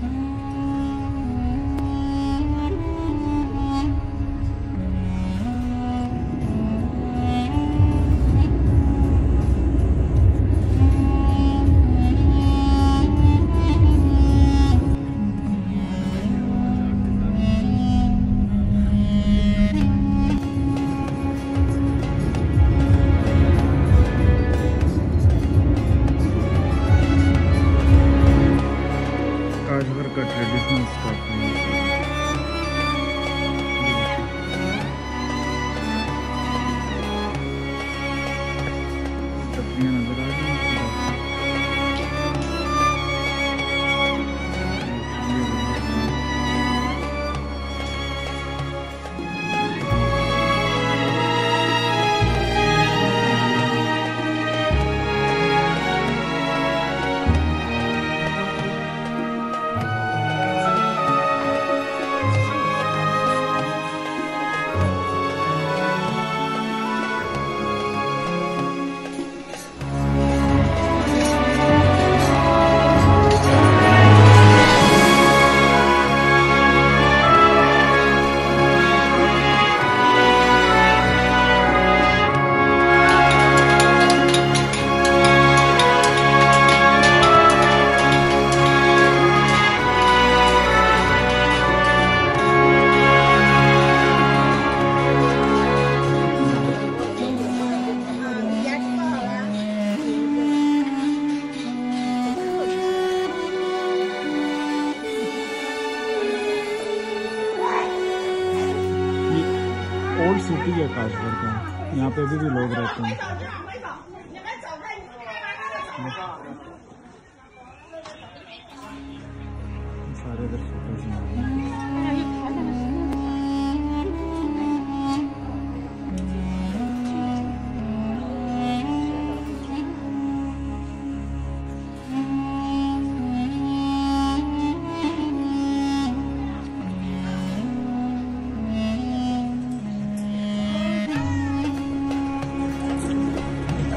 Mm. का old city है काशगढ़ का। यहाँ पे अभी भी लोग रहते हैं। सारे इधर फ़ोटोज़ आ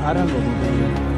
I.